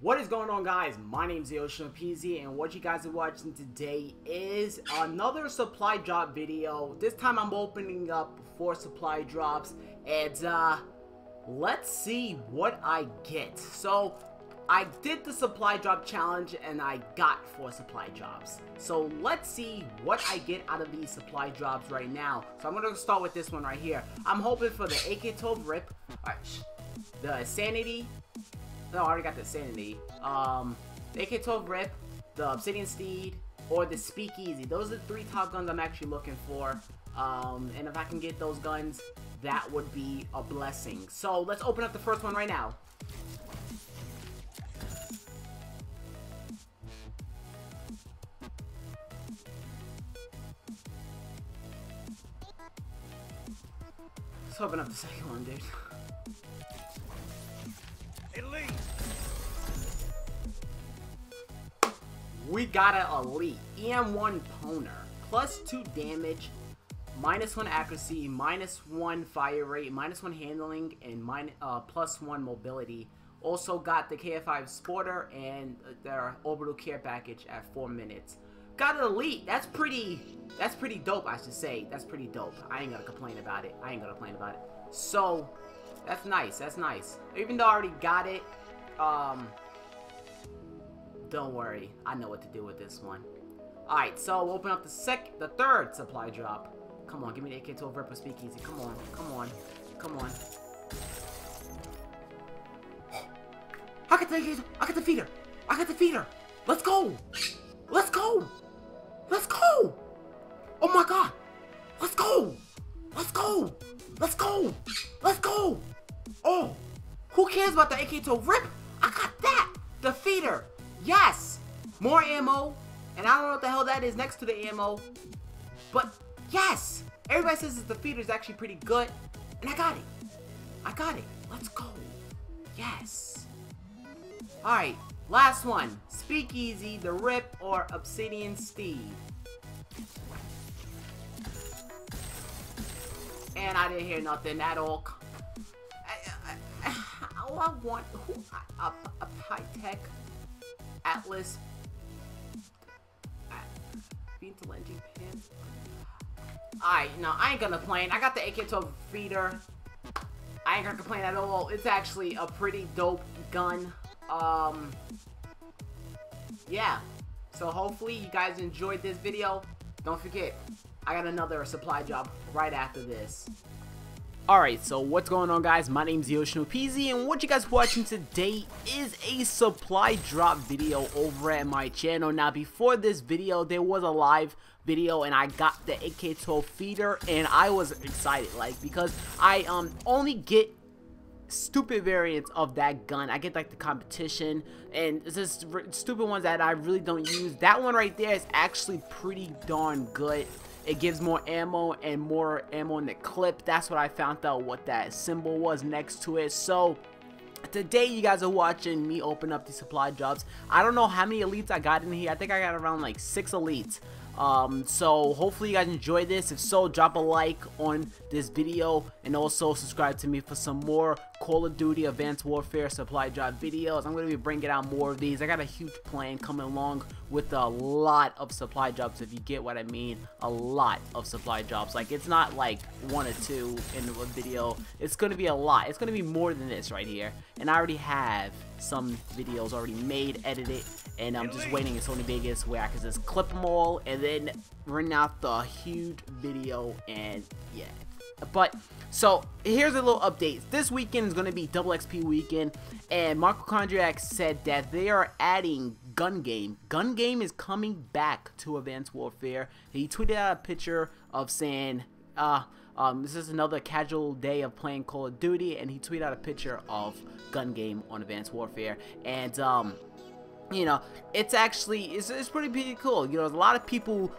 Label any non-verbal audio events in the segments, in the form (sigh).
What is going on guys? My name is OceaneOpz and what you guys are watching today is another supply drop video. This time I'm opening up four supply drops and uh, let's see what I get. So I did the supply drop challenge and I got four supply drops. So let's see what I get out of these supply drops right now. So I'm to start with this one right here. I'm hoping for the AK-12 RIP, right, the Sanity, no, I already got the Sanity. Um, the AK-12 Rip, the Obsidian Steed, or the Speakeasy. Those are the three top guns I'm actually looking for. Um, and if I can get those guns, that would be a blessing. So let's open up the first one right now. Let's open up the second one, dude. (laughs) Elite. We got an elite EM1 Poner, plus two damage, minus one accuracy, minus one fire rate, minus one handling, and minus, uh, plus one mobility. Also got the KF5 Sporter and their orbital care package at four minutes. Got an elite. That's pretty. That's pretty dope. I should say. That's pretty dope. I ain't gonna complain about it. I ain't gonna complain about it. So that's nice. That's nice. Even though I already got it, um, don't worry. I know what to do with this one. Alright, so we'll open up the sec, the third supply drop. Come on, give me the AK-12 Ripper Speakeasy. Come on, come on, come on. I got the I got the feeder. I got the feeder. Let's go. Let's go. Let's go. Oh my god. Let's go. Let's go. Let's go. Let's go. Oh, who cares about the AK-12 RIP? I got that! The feeder! Yes! More ammo, and I don't know what the hell that is next to the ammo, but yes! Everybody says that the feeder is actually pretty good, and I got it. I got it. Let's go. Yes. Alright, last one. Speakeasy, the Rip, or Obsidian Steed. And I didn't hear nothing at all all I want who, high tech Atlas Ventolengine pin. I no, I ain't gonna complain. I got the AK-12 feeder. I ain't gonna complain at all. It's actually a pretty dope gun. Um, yeah. So hopefully you guys enjoyed this video. Don't forget, I got another supply job right after this. Alright, so what's going on guys? My name is OceaneOpz and what you guys watching today is a supply drop video over at my channel. Now before this video, there was a live video and I got the AK-12 feeder and I was excited like because I um only get stupid variants of that gun. I get like the competition and just stupid ones that I really don't use. That one right there is actually pretty darn good. It gives more ammo and more ammo in the clip. That's what I found out what that symbol was next to it. So today you guys are watching me open up the supply drops. I don't know how many elites I got in here. I think I got around like six elites. Um, so hopefully you guys enjoyed this. If so, drop a like on this video and also subscribe to me for some more Call of Duty Advanced Warfare supply drop videos. I'm going to be bringing out more of these. I got a huge plan coming along with a lot of supply drops if you get what I mean. A lot of supply drops. Like it's not like one or two in a video. It's going to be a lot. It's going to be more than this right here. And I already have some videos already made, edited, and I'm just waiting in Sony Vegas where I can just clip them all and then run out the huge video and yeah. But so here's a little update. This weekend is going to be double XP weekend, and Marco Kondriak said that they are adding Gun Game. Gun Game is coming back to Advanced Warfare. He tweeted out a picture of saying, uh, um, this is another casual day of playing Call of Duty, and he tweeted out a picture of Gun Game on Advanced Warfare, and um, you know, it's actually it's, it's pretty pretty cool. You know, a lot of people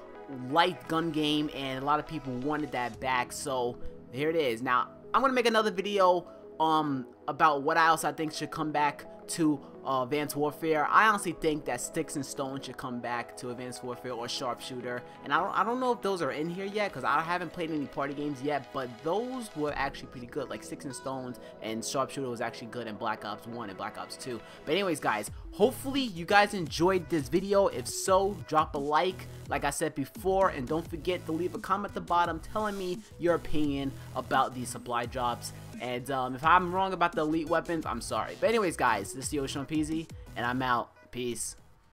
liked Gun Game, and a lot of people wanted that back. So here it is. Now I'm gonna make another video um about what else I think should come back to uh, Advanced Warfare. I honestly think that Sticks and Stones should come back to Advanced Warfare or Sharpshooter. And I don't, I don't know if those are in here yet because I haven't played any party games yet. But those were actually pretty good. Like Sticks and Stones and Sharpshooter was actually good in Black Ops 1 and Black Ops 2. But anyways, guys, hopefully you guys enjoyed this video. If so, drop a like, like I said before. And don't forget to leave a comment at the bottom telling me your opinion about these supply drops. And um, if I'm wrong about the elite weapons, I'm sorry. But anyways, guys, this is Yoshi Peasy, and I'm out. Peace.